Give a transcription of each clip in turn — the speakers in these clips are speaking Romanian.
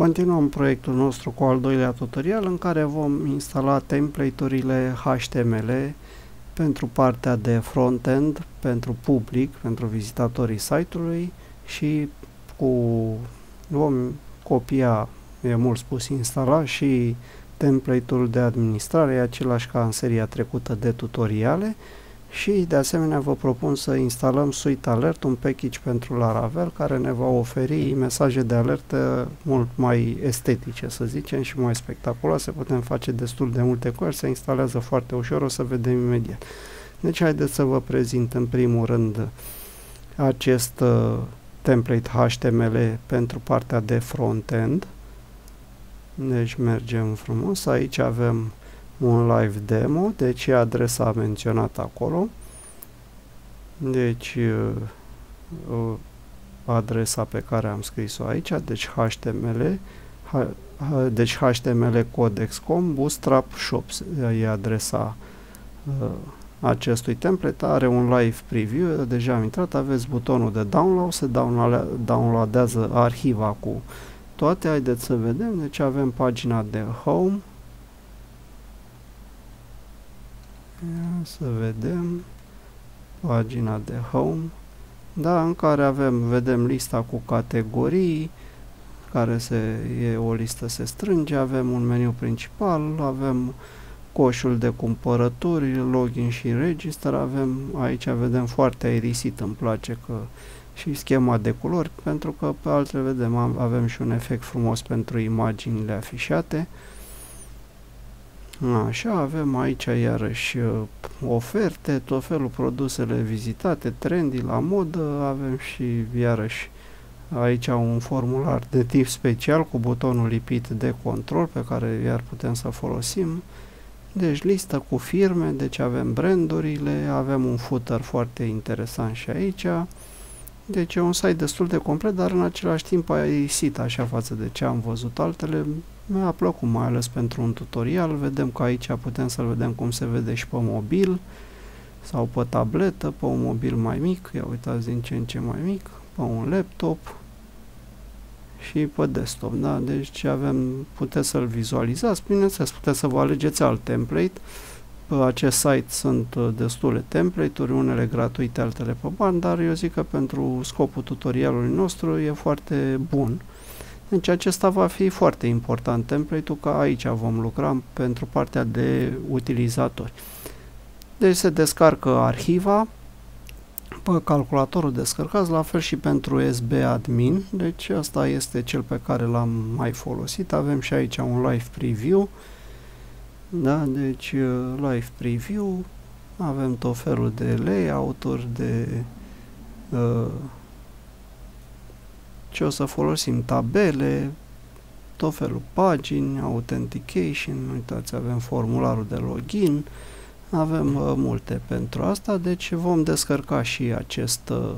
Continuăm proiectul nostru cu al doilea tutorial în care vom instala template-urile HTML pentru partea de front-end, pentru public, pentru vizitatorii site-ului și cu vom copia, e mult spus, instala și template-ul de administrare, e același ca în seria trecută de tutoriale și de asemenea vă propun să instalăm Suite Alert, un package pentru Laravel care ne va oferi mesaje de alertă mult mai estetice, să zicem, și mai spectaculoase. Putem face destul de multe cu el, se instalează foarte ușor, o să vedem imediat. Deci haideți să vă prezint în primul rând acest uh, template HTML pentru partea de front-end. Deci mergem frumos, aici avem un live demo, deci e adresa menționată acolo. Deci uh, adresa pe care am scris-o aici, deci HTML, H, deci HTML codex.com, Bootstrap Shops e adresa uh, acestui template, are un live preview, deja am intrat, aveți butonul de download, se downloadează arhiva cu toate, haideți să vedem, deci avem pagina de home, Ia să vedem pagina de home, da, în care avem, vedem lista cu categorii, care se, e o listă se strânge, avem un meniu principal, avem coșul de cumpărături, login și register, avem, aici vedem foarte aerisit, îmi place că și schema de culori, pentru că pe altele vedem, avem și un efect frumos pentru imaginile afișate, Așa, avem aici iarăși uh, oferte, tot felul produsele vizitate, trendy la modă, avem și iarăși aici un formular de tip special cu butonul lipit de control pe care iar putem să folosim. Deci listă cu firme, deci avem brandurile, avem un footer foarte interesant și aici. Deci e un site destul de complet, dar în același timp a ieșit așa față de ce am văzut altele. Mi-a plăcut mai ales pentru un tutorial. Vedem că aici putem să-l vedem cum se vede și pe mobil sau pe tabletă, pe un mobil mai mic, ia uitați din ce în ce mai mic, pe un laptop și pe desktop, da? Deci avem, puteți să-l vizualizați, bineînțeles, puteți să vă alegeți alt template, pe acest site sunt uh, destule template-uri, unele gratuite, altele pe bani, dar eu zic că pentru scopul tutorialului nostru e foarte bun. Deci acesta va fi foarte important, template-ul, că aici vom lucra pentru partea de utilizatori. Deci se descarcă arhiva, pe calculatorul descărcați, la fel și pentru SB admin, deci asta este cel pe care l-am mai folosit. Avem și aici un live preview, da, deci uh, live preview, avem tot felul de layout-uri, de uh, ce o să folosim, tabele, tot felul pagini, authentication, uitați, avem formularul de login, avem uh, multe pentru asta, deci vom descărca și acest uh,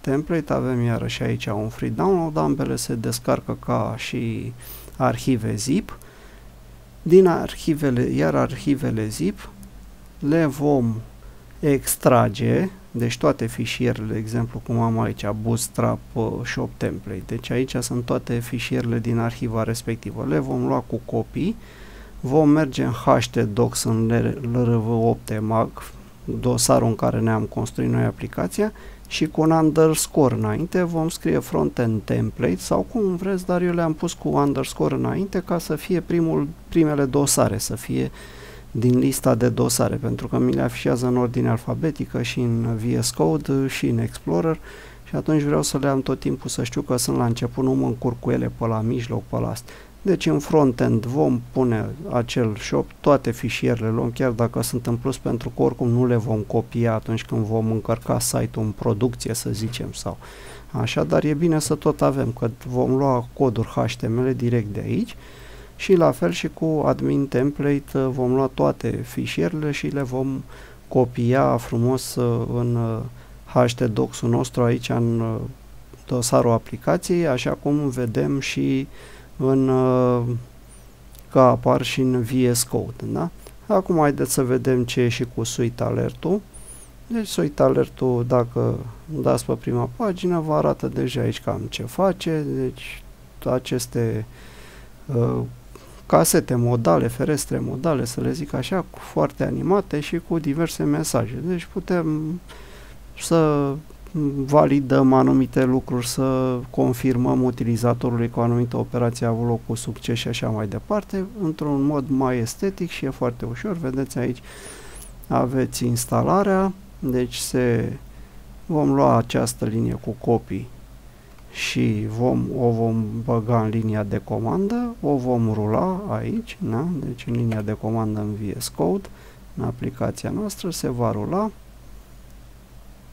template, avem iarăși aici un free download, ambele se descarcă ca și arhive zip, din arhivele, iar arhivele zip le vom extrage, deci toate fișierele, de exemplu cum am aici, Bootstrap uh, Shop Template, deci aici sunt toate fișierele din arhiva respectivă, le vom lua cu copii, vom merge în htdocs în lrv8 mag, dosarul în care ne-am construit noi aplicația și cu un underscore înainte vom scrie frontend template sau cum vreți, dar eu le-am pus cu underscore înainte ca să fie primul, primele dosare, să fie din lista de dosare, pentru că mi le afișează în ordine alfabetică și în VS Code și în Explorer și atunci vreau să le am tot timpul să știu că sunt la început, nu mă încurc cu ele pe la mijloc, pe la asta. Deci în frontend vom pune acel shop, toate fișierele luăm, chiar dacă sunt în plus, pentru că oricum nu le vom copia atunci când vom încărca site-ul în producție, să zicem, sau așa, dar e bine să tot avem, că vom lua coduri HTML direct de aici și la fel și cu admin template vom lua toate fișierele și le vom copia frumos uh, în htdocs-ul uh, nostru aici în uh, dosarul aplicației, așa cum vedem și în, uh, ca apar și în VS Code. Da? Acum haideți să vedem ce e și cu Suite Alert-ul. Deci Suite Alert-ul, dacă dați pe prima pagină, vă arată deja aici cam ce face. Deci aceste uh, casete modale, ferestre modale, să le zic așa, foarte animate și cu diverse mesaje. Deci putem să validăm anumite lucruri, să confirmăm utilizatorului că o anumită operație a avut loc cu succes și așa mai departe, într-un mod mai estetic și e foarte ușor. Vedeți aici aveți instalarea, deci se vom lua această linie cu copii și vom, o vom băga în linia de comandă, o vom rula aici, da? deci în linia de comandă în VS Code, în aplicația noastră se va rula,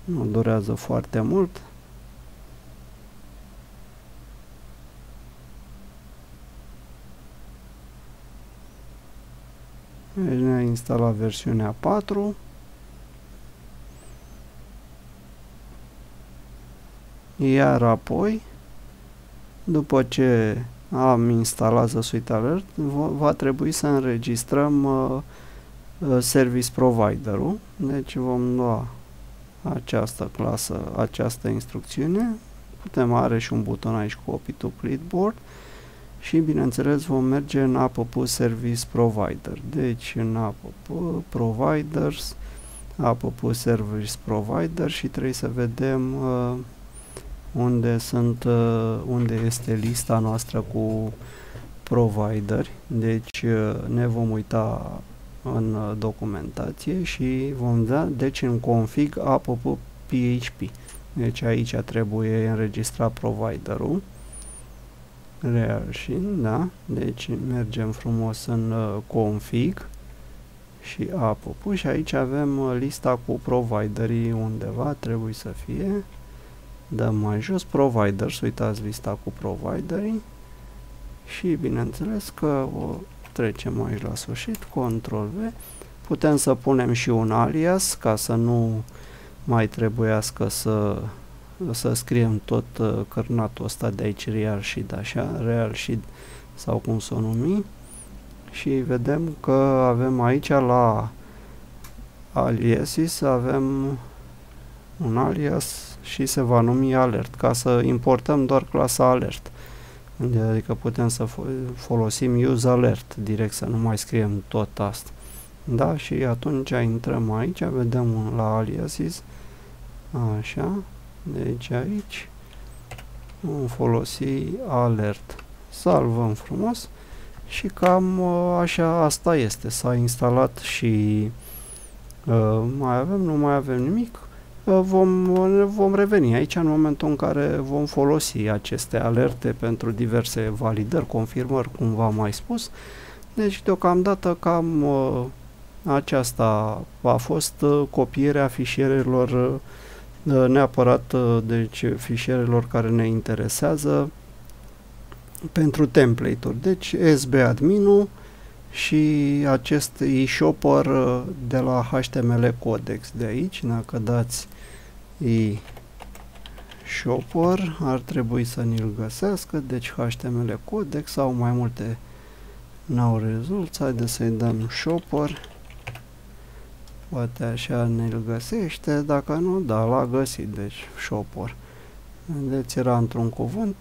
nu durează foarte mult, Deci ne-a instalat versiunea 4 iar apoi după ce am instalat The Suite Alert va trebui să înregistrăm uh, uh, service provider-ul. Deci vom lua această clasă, această instrucțiune. Putem are și un buton aici cu copy to clipboard și bineînțeles vom merge în app service provider. Deci în app providers app service provider și trebuie să vedem uh, unde sunt uh, unde este lista noastră cu provideri. Deci uh, ne vom uita în uh, documentație și vom da deci în config app PHP deci aici trebuie înregistrat providerul. Și da? Deci mergem frumos în uh, config și app și aici avem uh, lista cu providerii undeva trebuie să fie dăm mai jos providers, uitați lista cu providerii. Și bineînțeles că o trecem aici la sfârșit, Ctrl V, putem să punem și un alias ca să nu mai trebuiască să, să scriem tot uh, cărnatul ăsta de aici real și așa, real și sau cum să o numi și vedem că avem aici la aliases avem un alias și se va numi alert, ca să importăm doar clasa alert. Adică putem să folosim use alert direct, să nu mai scriem tot asta. Da, și atunci intrăm aici, vedem la aliases, așa, deci aici vom folosi alert. Salvăm frumos și cam uh, așa asta este. S-a instalat și uh, mai avem, nu mai avem nimic vom, vom reveni aici în momentul în care vom folosi aceste alerte pentru diverse validări, confirmări, cum v-am mai spus. Deci, deocamdată, cam uh, aceasta a fost uh, copierea fișierelor uh, neapărat deci fișierelor care ne interesează pentru template-uri. Deci SB admin și acest e-shopper de la HTML Codex de aici, dacă dați e shopper ar trebui să ni-l găsească, deci HTML codex sau mai multe now results, haide să-i dăm shopper poate așa ne-l găsește, dacă nu, da, l-a găsit, deci shopper deci era într-un cuvânt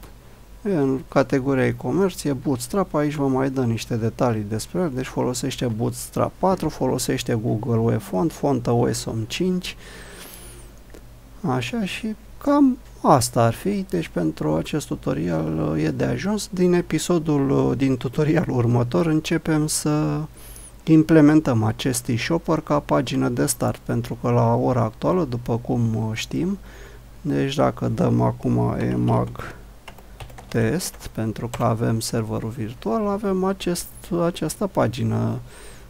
în categoria e-commerce e Bootstrap, aici vă mai dă niște detalii despre el, deci folosește Bootstrap 4, folosește Google Web Font, fontă OSM 5, Așa și cam asta ar fi, deci pentru acest tutorial uh, e de ajuns. Din episodul, uh, din tutorialul următor începem să implementăm acest e-shopper ca pagină de start, pentru că la ora actuală, după cum uh, știm, deci dacă dăm acum emag test, pentru că avem serverul virtual, avem acest, această pagină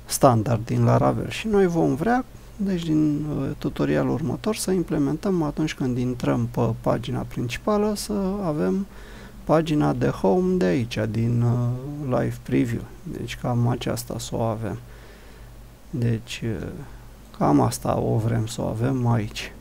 standard din Laravel și noi vom vrea deci din uh, tutorialul următor să implementăm atunci când intrăm pe pagina principală să avem pagina de home de aici, din uh, live preview. Deci cam aceasta să o avem. Deci uh, cam asta o vrem să o avem aici.